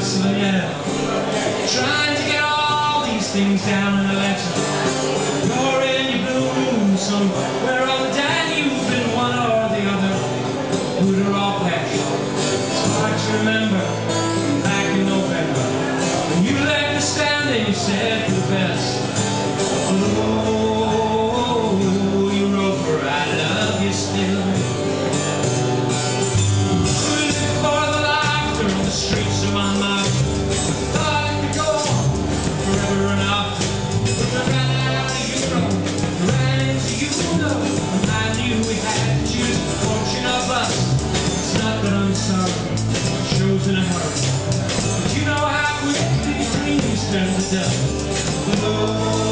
Chancellor Trying to get all these things down in a letter. You're in your blue room somewhere on the Danube in one or the other. Buda or Pest It's hard to remember back in November. When you left the stand and you said the best. In a hurry. But you know how quickly dreams turn to dust.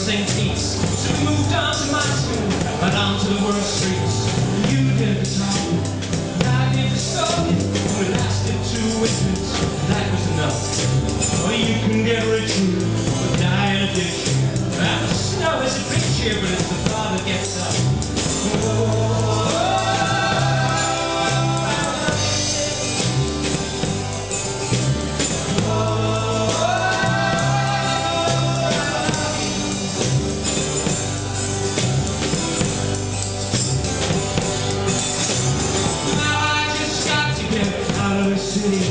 St. Pete's. So we moved on to my school, but on to the world streets. You did the talking, and I did the stalking. We lasted two winters, that was enough. Or you can get rich or die in a ditch. Ah, the snow is a picture, but it's the city.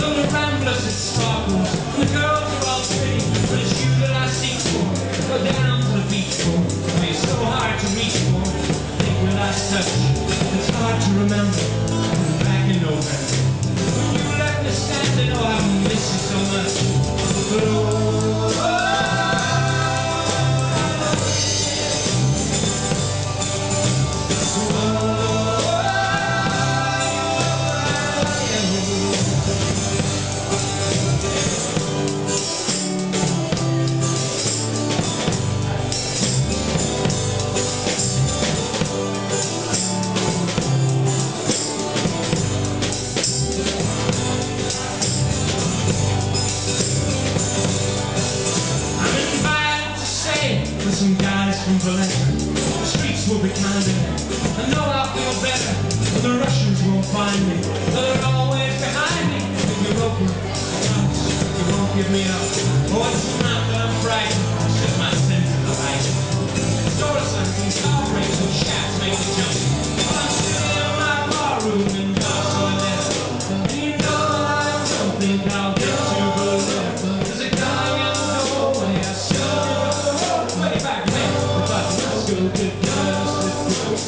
The ramblers it sparkles, some guys from Valletta. The streets will be kinder. I know I'll feel better, but the Russians won't find me. They're always behind me. In Europa, I promise you won't give me up. It's not that I'm frightened. Just my sense of the light. Soda and car brakes and shafts make me jump. Well, I'm sitting in my barroom in Barcelona. And you know I'm something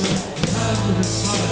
Hallelujah.